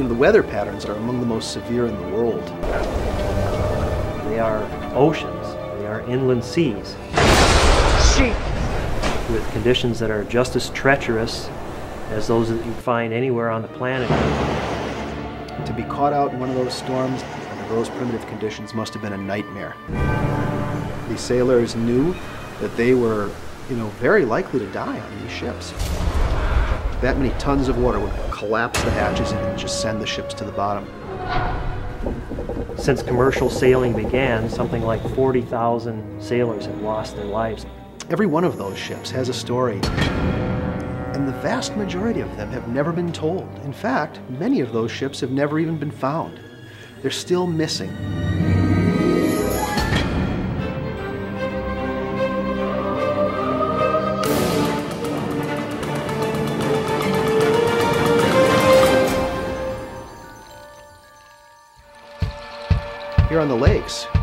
You know, the weather patterns are among the most severe in the world. They are oceans, they are inland seas. Sheep! With conditions that are just as treacherous as those that you find anywhere on the planet. To be caught out in one of those storms under those primitive conditions must have been a nightmare. These sailors knew that they were, you know, very likely to die on these ships. That many tons of water would collapse the hatches and just send the ships to the bottom. Since commercial sailing began, something like 40,000 sailors have lost their lives. Every one of those ships has a story, and the vast majority of them have never been told. In fact, many of those ships have never even been found. They're still missing.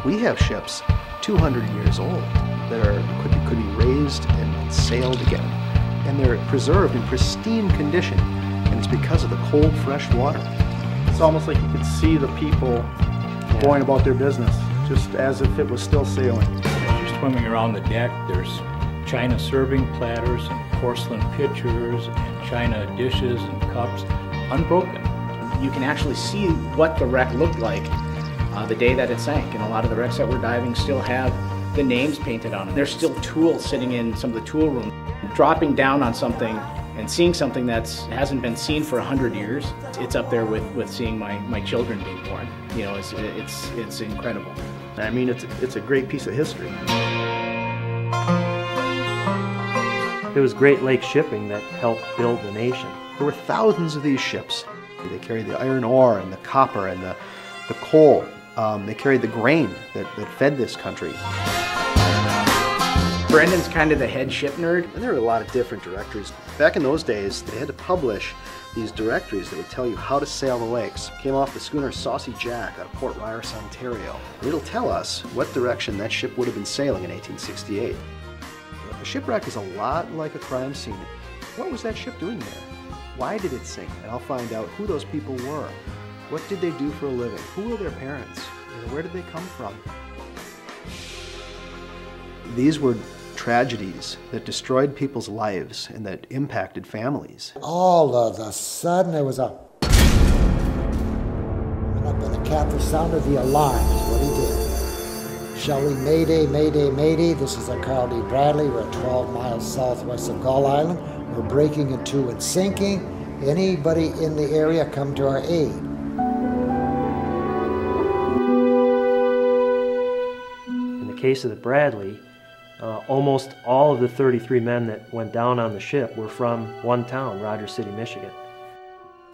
We have ships 200 years old that are could be, could be raised and sailed again, and they're preserved in pristine condition, and it's because of the cold, fresh water. It's almost like you could see the people going about their business, just as if it was still sailing. As you're swimming around the deck, there's china serving platters and porcelain pitchers and china dishes and cups, unbroken. You can actually see what the wreck looked like uh, the day that it sank. And a lot of the wrecks that we're diving still have the names painted on them. There's still tools sitting in some of the tool room. Dropping down on something and seeing something that hasn't been seen for 100 years, it's up there with, with seeing my, my children being born. You know, it's, it's, it's incredible. I mean, it's, it's a great piece of history. It was Great Lakes shipping that helped build the nation. There were thousands of these ships. They carried the iron ore and the copper and the, the coal. Um, they carried the grain that, that fed this country. Brendan's kind of the head ship nerd. And there were a lot of different directories. Back in those days, they had to publish these directories that would tell you how to sail the lakes. Came off the schooner Saucy Jack out of Port Ryerson, Ontario. It'll tell us what direction that ship would have been sailing in 1868. A shipwreck is a lot like a crime scene. What was that ship doing there? Why did it sink? And I'll find out who those people were. What did they do for a living? Who were their parents? You know, where did they come from? These were tragedies that destroyed people's lives and that impacted families. All of a sudden, there was a. Went up in the captain sounded the alarm, is what he did. Shelley, Mayday, Mayday, Mayday. This is a Carl D. Bradley. We're 12 miles southwest of Gull Island. We're breaking into and sinking. Anybody in the area come to our aid. Case of the Bradley, uh, almost all of the 33 men that went down on the ship were from one town, Rogers City, Michigan.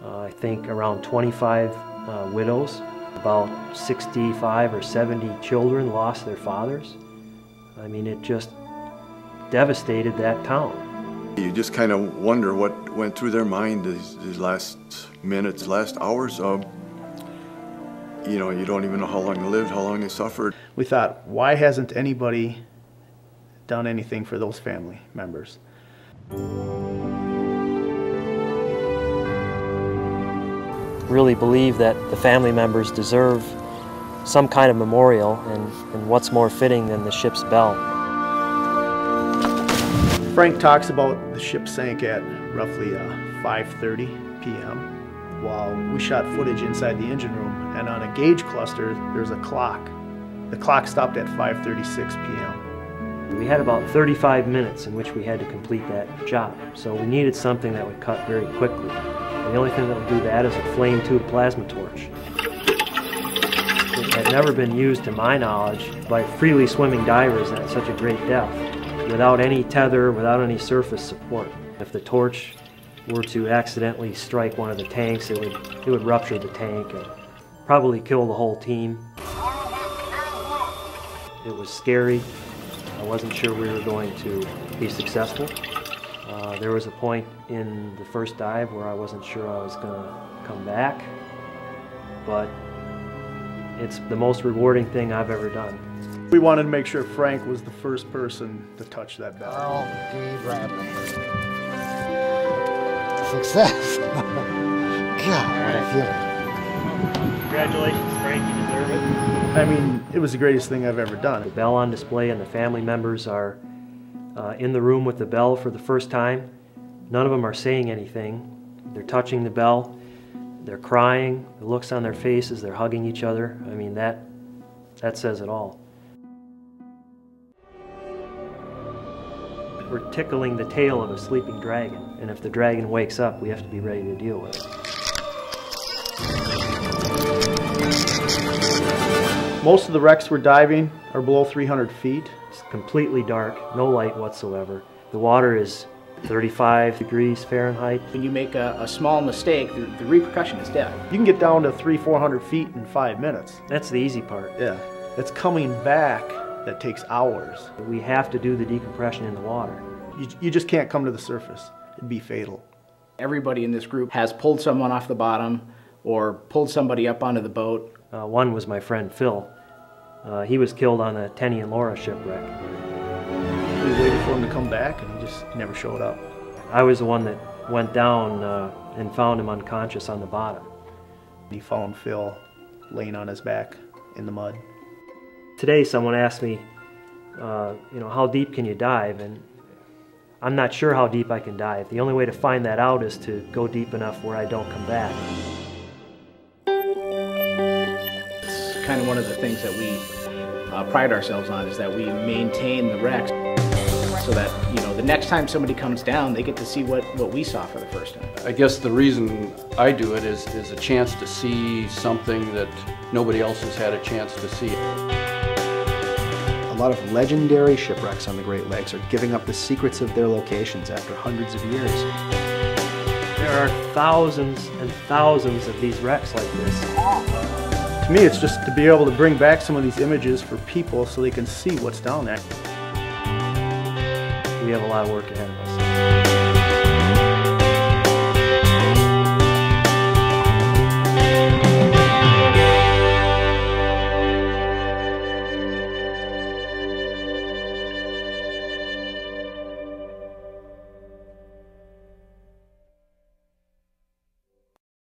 Uh, I think around 25 uh, widows, about 65 or 70 children lost their fathers. I mean, it just devastated that town. You just kind of wonder what went through their mind these, these last minutes, last hours. of. You know, you don't even know how long they lived, how long they suffered. We thought, why hasn't anybody done anything for those family members? Really believe that the family members deserve some kind of memorial, and, and what's more fitting than the ship's bell. Frank talks about the ship sank at roughly uh, 5.30 p.m. while we shot footage inside the engine room and on a gauge cluster there's a clock. The clock stopped at 5.36 p.m. We had about 35 minutes in which we had to complete that job, so we needed something that would cut very quickly. And the only thing that would do that is a flame tube plasma torch. It had never been used, to my knowledge, by freely swimming divers at such a great depth, without any tether, without any surface support. If the torch were to accidentally strike one of the tanks, it would, it would rupture the tank and probably kill the whole team. It was scary. I wasn't sure we were going to be successful. Uh, there was a point in the first dive where I wasn't sure I was going to come back, but it's the most rewarding thing I've ever done. We wanted to make sure Frank was the first person to touch that bell. Carl D. Bradley. Success. God, what a feeling. Congratulations, Frank, you deserve it. I mean, it was the greatest thing I've ever done. The bell on display and the family members are uh, in the room with the bell for the first time. None of them are saying anything. They're touching the bell. They're crying. The looks on their faces. They're hugging each other. I mean, that that says it all. We're tickling the tail of a sleeping dragon, and if the dragon wakes up, we have to be ready to deal with it. Most of the wrecks we're diving are below 300 feet. It's completely dark, no light whatsoever. The water is 35 degrees Fahrenheit. When you make a, a small mistake, the, the repercussion is death. You can get down to three, 400 feet in five minutes. That's the easy part. Yeah. It's coming back that takes hours. We have to do the decompression in the water. You, you just can't come to the surface. It'd be fatal. Everybody in this group has pulled someone off the bottom or pulled somebody up onto the boat. Uh, one was my friend Phil. Uh, he was killed on the Tennie and Laura shipwreck. We waited for him to come back and he just never showed up. I was the one that went down uh, and found him unconscious on the bottom. He found Phil laying on his back in the mud. Today, someone asked me, uh, you know, how deep can you dive? And I'm not sure how deep I can dive. The only way to find that out is to go deep enough where I don't come back. Kind of one of the things that we uh, pride ourselves on is that we maintain the wrecks so that, you know, the next time somebody comes down, they get to see what, what we saw for the first time. I guess the reason I do it is, is a chance to see something that nobody else has had a chance to see. A lot of legendary shipwrecks on the Great Lakes are giving up the secrets of their locations after hundreds of years. There are thousands and thousands of these wrecks like this. To me, it's just to be able to bring back some of these images for people so they can see what's down there. We have a lot of work ahead of us.